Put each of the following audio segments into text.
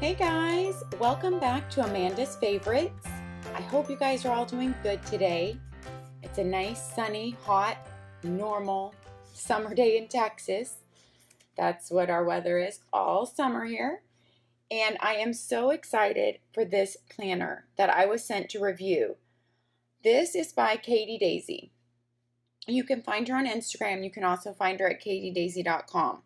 Hey guys, welcome back to Amanda's Favorites. I hope you guys are all doing good today. It's a nice, sunny, hot, normal summer day in Texas. That's what our weather is all summer here. And I am so excited for this planner that I was sent to review. This is by Katie Daisy. You can find her on Instagram. You can also find her at katiedaisy.com.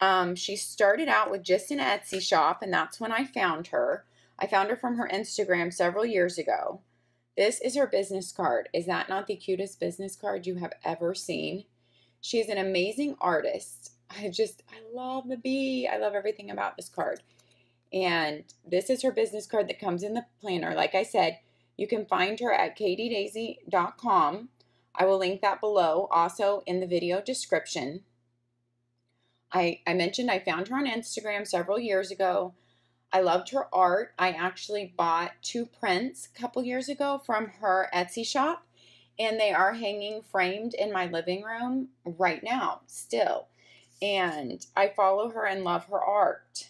Um, she started out with just an Etsy shop, and that's when I found her. I found her from her Instagram several years ago. This is her business card. Is that not the cutest business card you have ever seen? She's an amazing artist. I just, I love the bee. I love everything about this card. And this is her business card that comes in the planner. Like I said, you can find her at katiedaisy.com. I will link that below, also in the video description. I, I mentioned I found her on Instagram several years ago. I loved her art. I actually bought two prints a couple years ago from her Etsy shop, and they are hanging framed in my living room right now, still. And I follow her and love her art.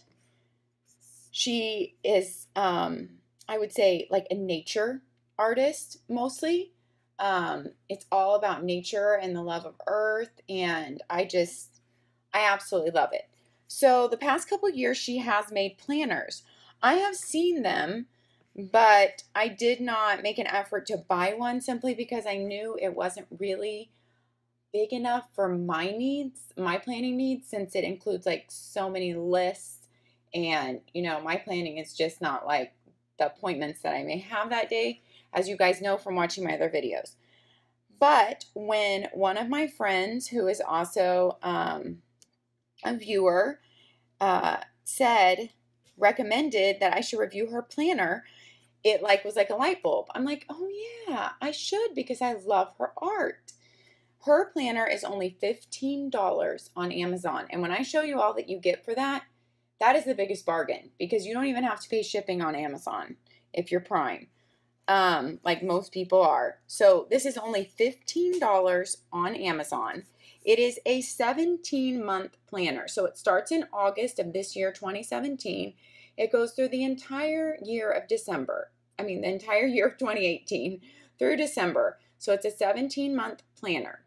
She is, um, I would say, like a nature artist mostly. Um, it's all about nature and the love of earth, and I just I absolutely love it. So the past couple years, she has made planners. I have seen them, but I did not make an effort to buy one simply because I knew it wasn't really big enough for my needs, my planning needs, since it includes like so many lists. And, you know, my planning is just not like the appointments that I may have that day, as you guys know from watching my other videos. But when one of my friends, who is also um, a viewer uh, said, recommended that I should review her planner, it like was like a light bulb. I'm like, oh yeah, I should because I love her art. Her planner is only $15 on Amazon. And when I show you all that you get for that, that is the biggest bargain because you don't even have to pay shipping on Amazon if you're Prime, um, like most people are. So this is only $15 on Amazon. It is a 17 month planner. So it starts in August of this year, 2017. It goes through the entire year of December. I mean, the entire year of 2018 through December. So it's a 17 month planner.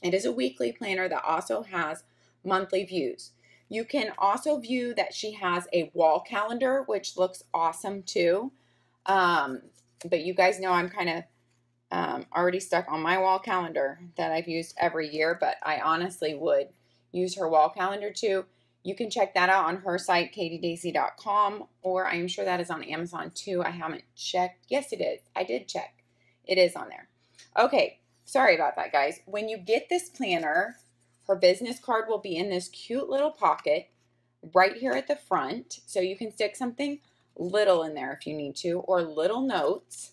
It is a weekly planner that also has monthly views. You can also view that she has a wall calendar, which looks awesome too. Um, but you guys know I'm kind of um, already stuck on my wall calendar that I've used every year, but I honestly would use her wall calendar too. You can check that out on her site, katiedaisy.com, or I'm sure that is on Amazon too. I haven't checked. Yes, it is. I did check. It is on there. Okay, sorry about that, guys. When you get this planner, her business card will be in this cute little pocket right here at the front. So you can stick something little in there if you need to, or little notes.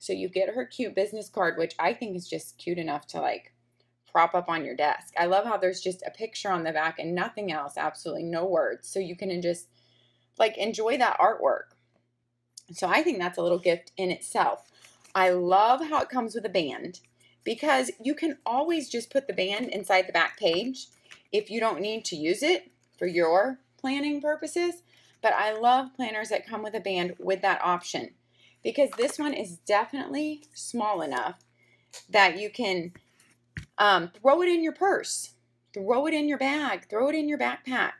So you get her cute business card, which I think is just cute enough to like prop up on your desk. I love how there's just a picture on the back and nothing else, absolutely no words. So you can just like enjoy that artwork. So I think that's a little gift in itself. I love how it comes with a band because you can always just put the band inside the back page if you don't need to use it for your planning purposes. But I love planners that come with a band with that option because this one is definitely small enough that you can um, throw it in your purse, throw it in your bag, throw it in your backpack.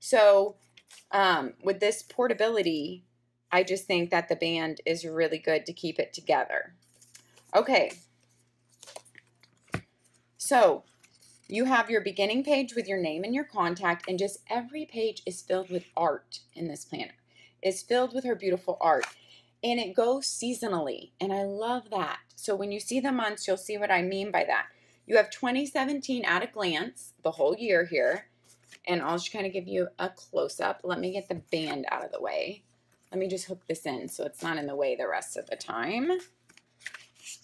So um, with this portability, I just think that the band is really good to keep it together. Okay. So you have your beginning page with your name and your contact, and just every page is filled with art in this planner. It's filled with her beautiful art and it goes seasonally. And I love that. So when you see the months, you'll see what I mean by that. You have 2017 at a glance, the whole year here. And I'll just kind of give you a close up. Let me get the band out of the way. Let me just hook this in so it's not in the way the rest of the time.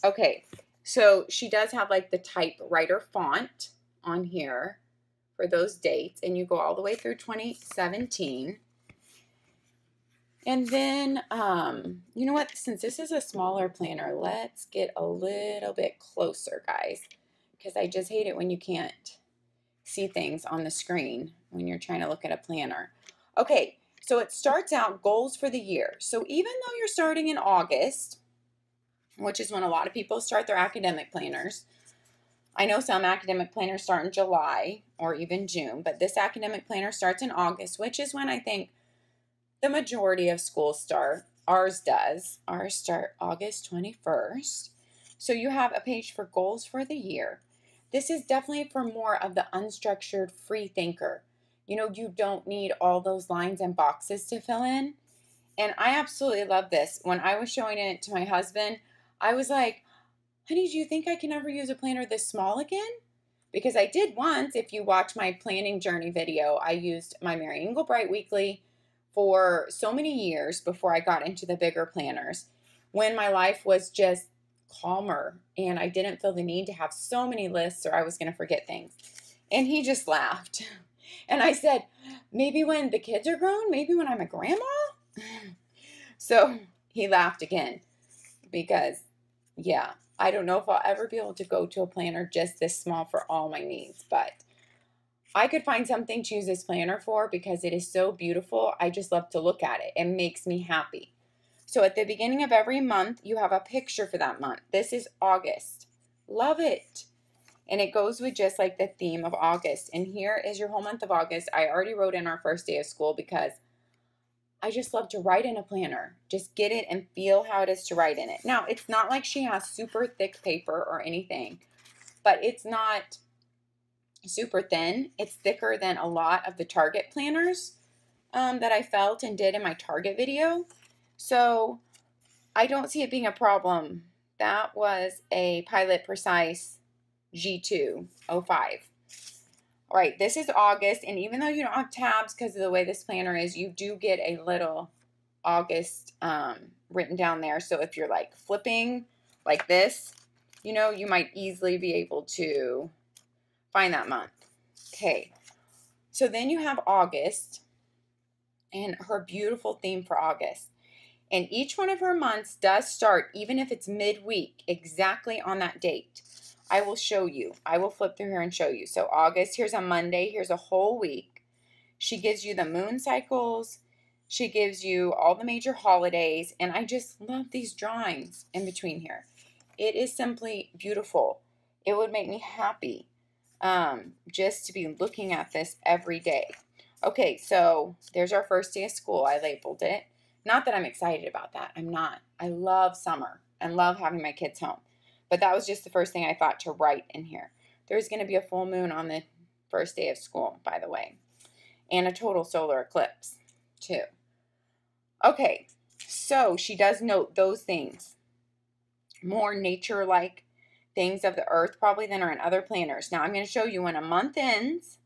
Okay, so she does have like the typewriter font on here for those dates. And you go all the way through 2017. And then, um, you know what? Since this is a smaller planner, let's get a little bit closer, guys, because I just hate it when you can't see things on the screen when you're trying to look at a planner. Okay, So it starts out goals for the year. So even though you're starting in August, which is when a lot of people start their academic planners, I know some academic planners start in July or even June, but this academic planner starts in August, which is when I think the majority of schools start. Ours does. Ours start August 21st. So you have a page for goals for the year. This is definitely for more of the unstructured free thinker. You know, you don't need all those lines and boxes to fill in. And I absolutely love this. When I was showing it to my husband, I was like, honey, do you think I can ever use a planner this small again? Because I did once, if you watch my planning journey video, I used my Mary Engelbreit Weekly for so many years before I got into the bigger planners when my life was just calmer and I didn't feel the need to have so many lists or I was going to forget things. And he just laughed. And I said, maybe when the kids are grown, maybe when I'm a grandma. So he laughed again because, yeah, I don't know if I'll ever be able to go to a planner just this small for all my needs, but I could find something to use this planner for because it is so beautiful. I just love to look at it. It makes me happy. So at the beginning of every month, you have a picture for that month. This is August. Love it. And it goes with just like the theme of August. And here is your whole month of August. I already wrote in our first day of school because I just love to write in a planner. Just get it and feel how it is to write in it. Now, it's not like she has super thick paper or anything, but it's not super thin. It's thicker than a lot of the Target planners um, that I felt and did in my Target video. So I don't see it being a problem. That was a Pilot Precise G2 05. All right, this is August, and even though you don't have tabs because of the way this planner is, you do get a little August um, written down there. So if you're like flipping like this, you know, you might easily be able to find that month. Okay, so then you have August and her beautiful theme for August. And each one of her months does start, even if it's midweek, exactly on that date. I will show you. I will flip through here and show you. So August, here's a Monday. Here's a whole week. She gives you the moon cycles. She gives you all the major holidays. And I just love these drawings in between here. It is simply beautiful. It would make me happy um, just to be looking at this every day. Okay, so there's our first day of school. I labeled it. Not that I'm excited about that. I'm not. I love summer and love having my kids home. But that was just the first thing I thought to write in here. There's going to be a full moon on the first day of school, by the way, and a total solar eclipse, too. Okay, so she does note those things. More nature like things of the earth, probably, than are in other planners. Now, I'm going to show you when a month ends.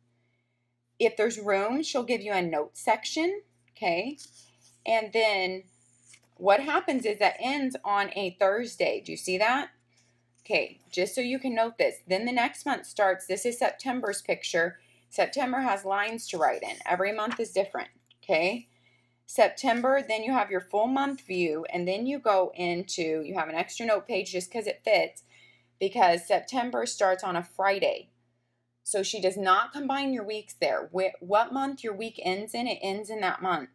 If there's room, she'll give you a note section, okay? And then what happens is that ends on a Thursday. Do you see that? Okay, just so you can note this. Then the next month starts. This is September's picture. September has lines to write in. Every month is different, okay? September, then you have your full month view, and then you go into, you have an extra note page just because it fits, because September starts on a Friday. So she does not combine your weeks there. What month your week ends in, it ends in that month.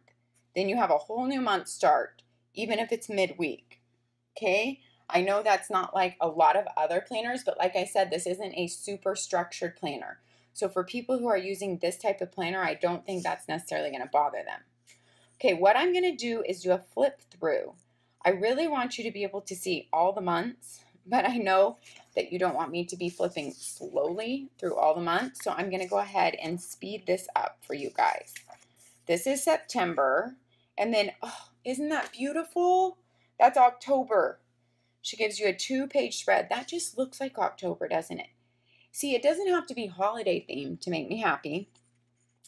Then you have a whole new month start, even if it's midweek. Okay? I know that's not like a lot of other planners, but like I said, this isn't a super structured planner. So for people who are using this type of planner, I don't think that's necessarily going to bother them. Okay, what I'm going to do is do a flip through. I really want you to be able to see all the months, but I know that you don't want me to be flipping slowly through all the months, so I'm going to go ahead and speed this up for you guys. This is September. And then, oh, isn't that beautiful? That's October. She gives you a two-page spread. That just looks like October, doesn't it? See, it doesn't have to be holiday themed to make me happy.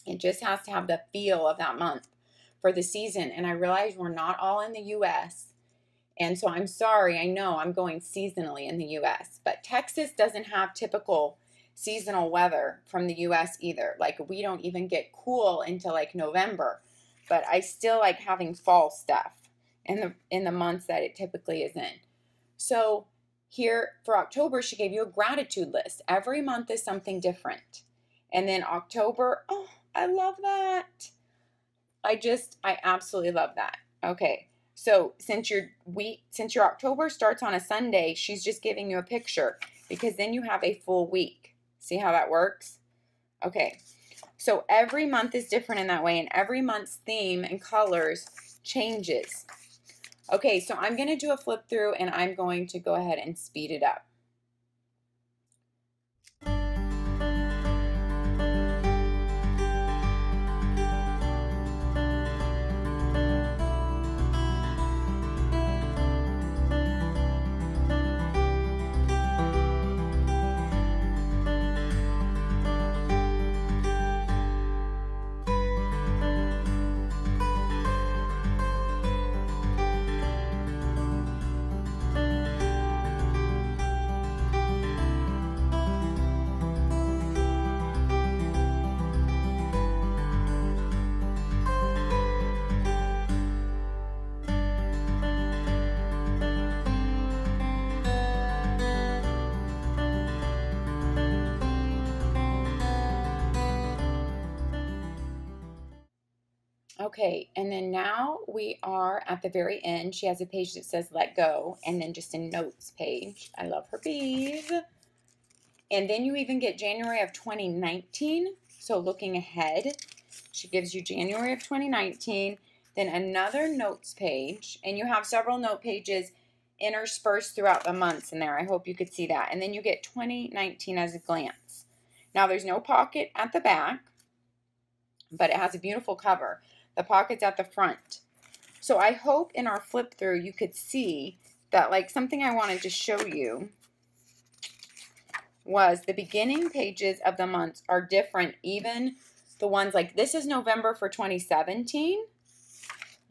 It just has to have the feel of that month for the season. And I realize we're not all in the U.S., and so I'm sorry, I know I'm going seasonally in the U.S., but Texas doesn't have typical seasonal weather from the US either. Like we don't even get cool until like November. But I still like having fall stuff in the in the months that it typically is in. So here for October, she gave you a gratitude list. Every month is something different. And then October, oh, I love that. I just, I absolutely love that. Okay. So since your week, since your October starts on a Sunday, she's just giving you a picture because then you have a full week. See how that works? Okay. So every month is different in that way, and every month's theme and colors changes. Okay, so I'm going to do a flip through, and I'm going to go ahead and speed it up. Okay, and then now we are at the very end. She has a page that says let go, and then just a notes page. I love her bees. And then you even get January of 2019. So looking ahead, she gives you January of 2019, then another notes page, and you have several note pages interspersed throughout the months in there. I hope you could see that. And then you get 2019 as a glance. Now there's no pocket at the back, but it has a beautiful cover the pockets at the front. So I hope in our flip through you could see that like something I wanted to show you was the beginning pages of the months are different. Even the ones like this is November for 2017.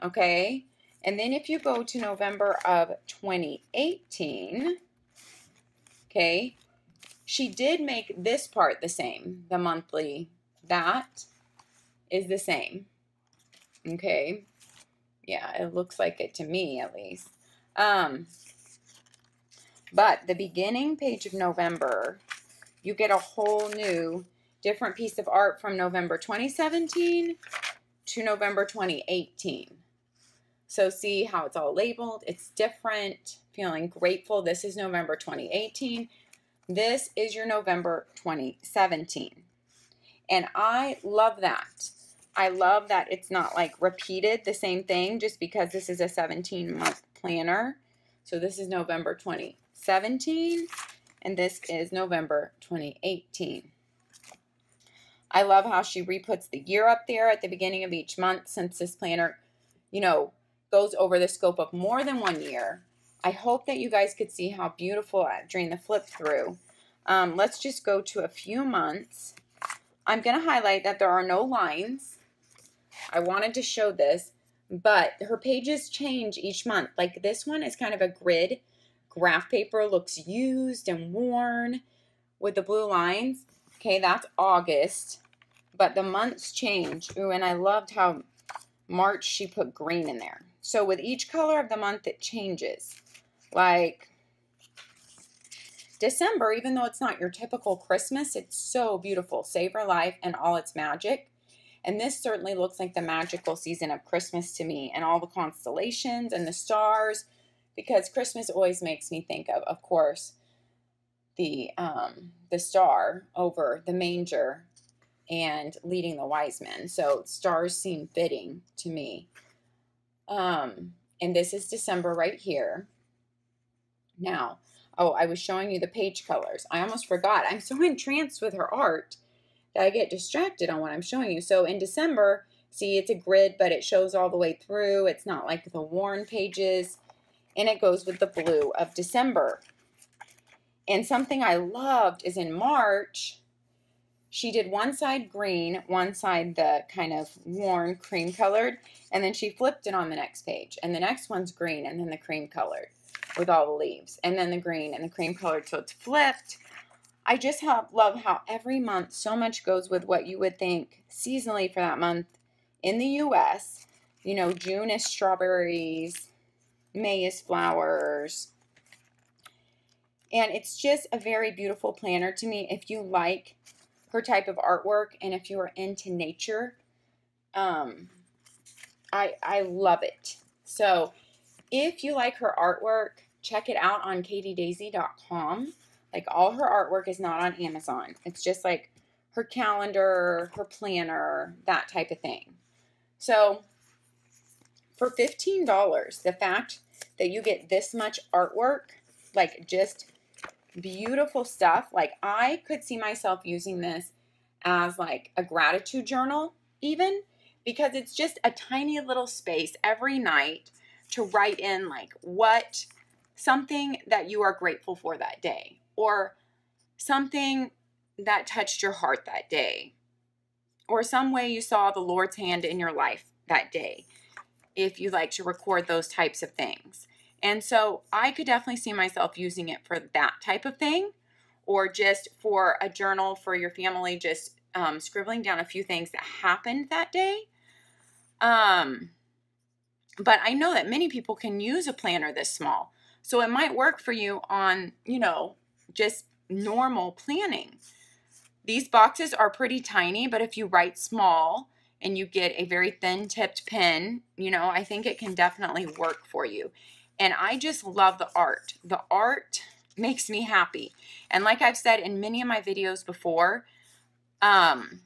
Okay. And then if you go to November of 2018, okay, she did make this part the same, the monthly. That is the same. Okay. Yeah, it looks like it to me at least. Um, but the beginning page of November, you get a whole new different piece of art from November 2017 to November 2018. So see how it's all labeled. It's different. Feeling grateful. This is November 2018. This is your November 2017. And I love that. I love that it's not like repeated the same thing just because this is a 17 month planner. So this is November 2017 and this is November 2018. I love how she reputs the year up there at the beginning of each month since this planner, you know, goes over the scope of more than one year. I hope that you guys could see how beautiful during the flip through. Um, let's just go to a few months. I'm going to highlight that there are no lines. I wanted to show this, but her pages change each month. Like this one is kind of a grid. Graph paper looks used and worn with the blue lines. Okay, that's August, but the months change. Ooh, and I loved how March she put green in there. So with each color of the month, it changes. Like December, even though it's not your typical Christmas, it's so beautiful. Savor life and all its magic. And this certainly looks like the magical season of Christmas to me and all the constellations and the stars because Christmas always makes me think of, of course, the um, the star over the manger and leading the wise men. So stars seem fitting to me. Um, and this is December right here. Now, oh, I was showing you the page colors. I almost forgot. I'm so entranced with her art that I get distracted on what I'm showing you. So in December, see it's a grid, but it shows all the way through. It's not like the worn pages. And it goes with the blue of December. And something I loved is in March, she did one side green, one side the kind of worn cream colored, and then she flipped it on the next page. And the next one's green and then the cream colored with all the leaves. And then the green and the cream colored. So it's flipped I just have, love how every month so much goes with what you would think seasonally for that month in the U.S. You know, June is strawberries, May is flowers. And it's just a very beautiful planner to me. If you like her type of artwork and if you are into nature, um, I, I love it. So if you like her artwork, check it out on katiedaisy.com. Like all her artwork is not on Amazon. It's just like her calendar, her planner, that type of thing. So for $15, the fact that you get this much artwork, like just beautiful stuff, like I could see myself using this as like a gratitude journal even because it's just a tiny little space every night to write in like what something that you are grateful for that day or something that touched your heart that day or some way you saw the Lord's hand in your life that day if you like to record those types of things. And so I could definitely see myself using it for that type of thing or just for a journal for your family, just um, scribbling down a few things that happened that day. Um, but I know that many people can use a planner this small. So it might work for you on, you know, just normal planning. These boxes are pretty tiny, but if you write small and you get a very thin tipped pen, you know, I think it can definitely work for you. And I just love the art. The art makes me happy. And like I've said in many of my videos before, um,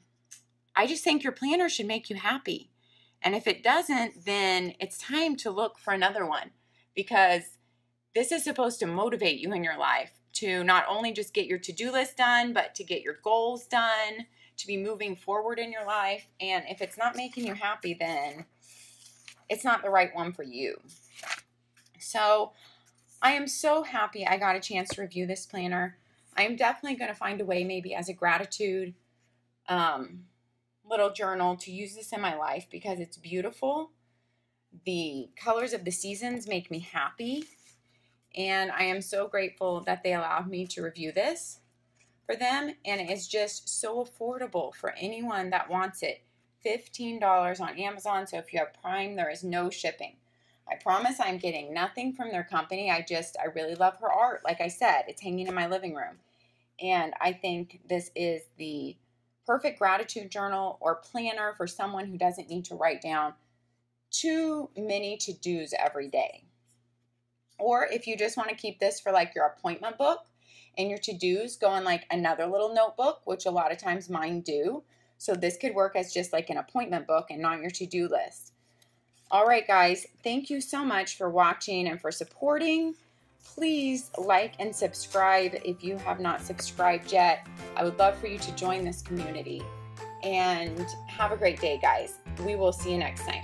I just think your planner should make you happy. And if it doesn't, then it's time to look for another one because this is supposed to motivate you in your life to not only just get your to do list done, but to get your goals done, to be moving forward in your life. And if it's not making you happy, then it's not the right one for you. So I am so happy I got a chance to review this planner. I am definitely going to find a way, maybe as a gratitude um, little journal to use this in my life because it's beautiful. The colors of the seasons make me happy. And I am so grateful that they allowed me to review this for them. And it is just so affordable for anyone that wants it. $15 on Amazon. So if you have Prime, there is no shipping. I promise I'm getting nothing from their company. I just, I really love her art. Like I said, it's hanging in my living room. And I think this is the perfect gratitude journal or planner for someone who doesn't need to write down too many to dos every day. Or if you just want to keep this for like your appointment book and your to dos, go in like another little notebook, which a lot of times mine do. So this could work as just like an appointment book and not your to do list. All right, guys, thank you so much for watching and for supporting please like and subscribe if you have not subscribed yet. I would love for you to join this community. And have a great day, guys. We will see you next time.